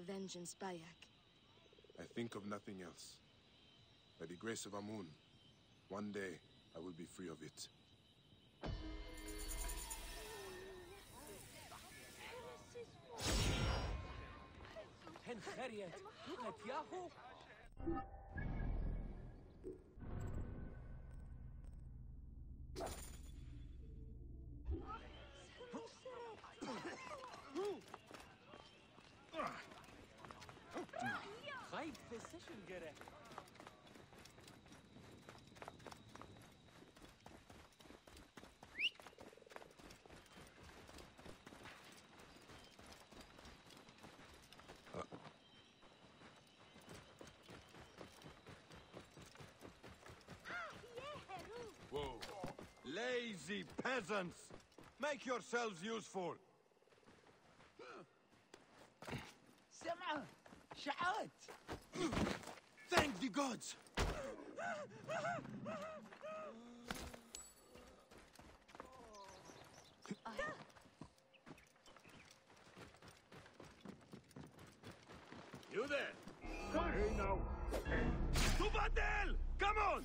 the vengeance, Bayek. I think of nothing else. By the grace of Amun, one day I will be free of it. Henferiet, look at Yahoo! position göre. Whoa. Lazy peasants! Make yourselves useful! سمعوا شعوت Thank the gods! You there! Hey, now! To battle! Come on!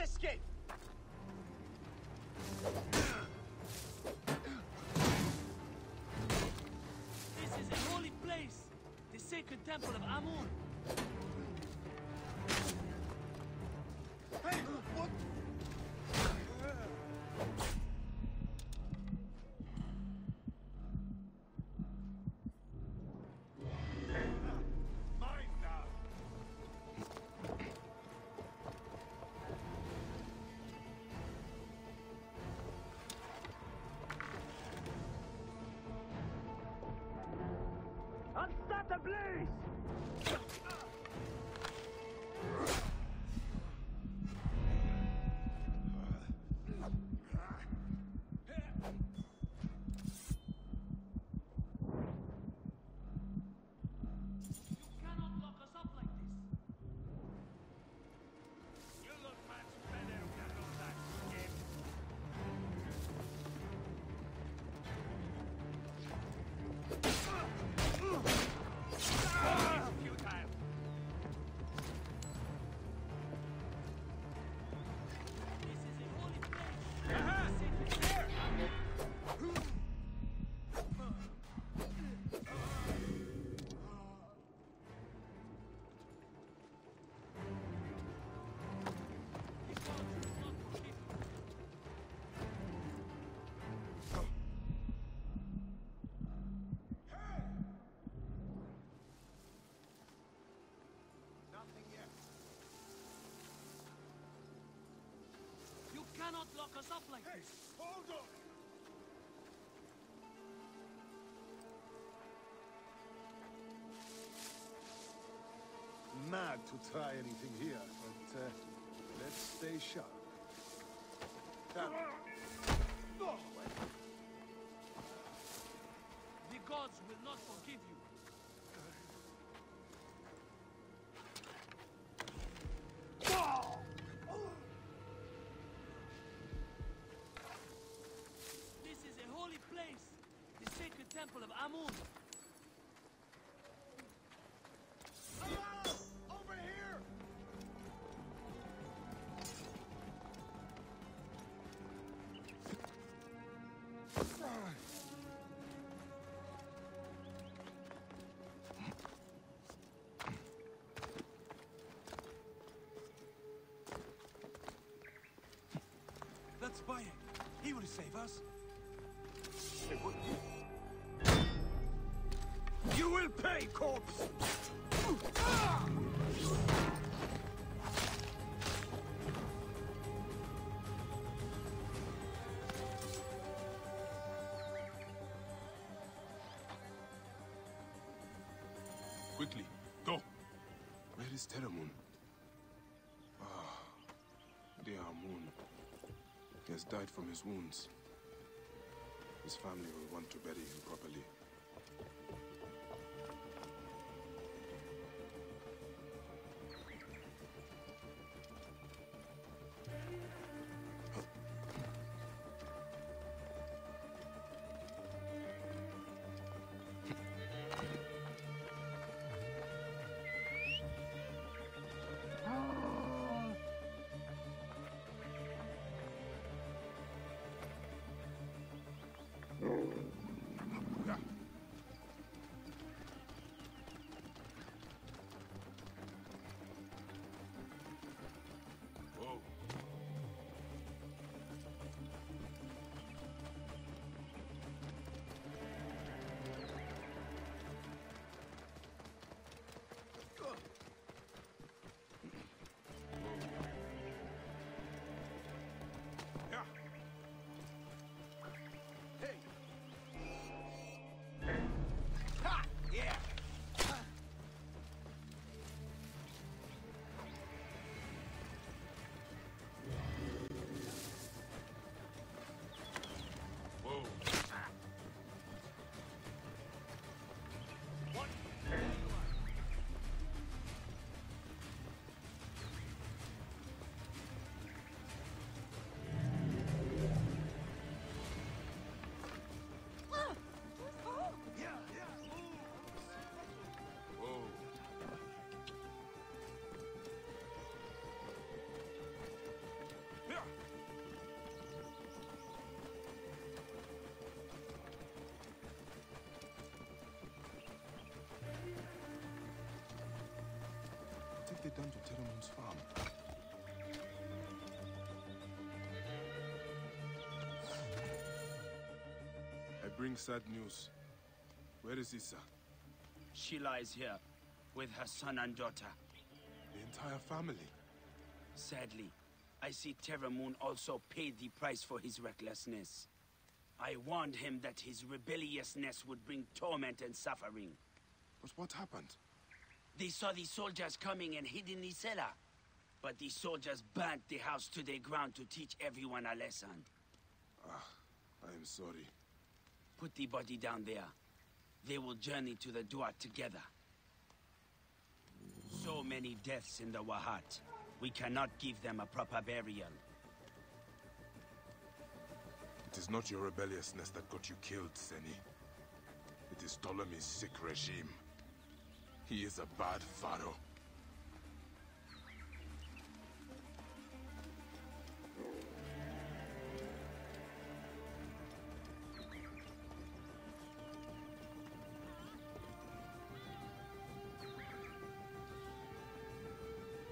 escape! This is a holy place, the sacred temple of Amun. Hey, what? The blaze! Lock us up like Hey, this. hold on! Mad to try anything here, but uh, let's stay sharp. Come. The gods will not forgive you. Temple of Amun. That's Bayek. He will save us. Will pay, corpse! Quickly, go. Where is Teramun? Ah, dear Amun. He has died from his wounds. His family will want to bury him properly. They done to farm? I bring sad news. Where is Issa? She lies here with her son and daughter. The entire family. Sadly, I see Terramoon also paid the price for his recklessness. I warned him that his rebelliousness would bring torment and suffering. But what happened? They saw the soldiers coming and hid in the cellar. But the soldiers burnt the house to the ground to teach everyone a lesson. Ah, I am sorry. Put the body down there. They will journey to the Duat together. So many deaths in the Wahat. We cannot give them a proper burial. It is not your rebelliousness that got you killed, Seni. It is Ptolemy's sick regime. He is a bad pharaoh.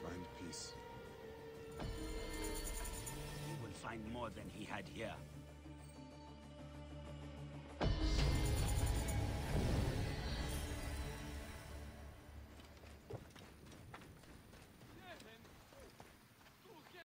Find peace. He will find more than he had here.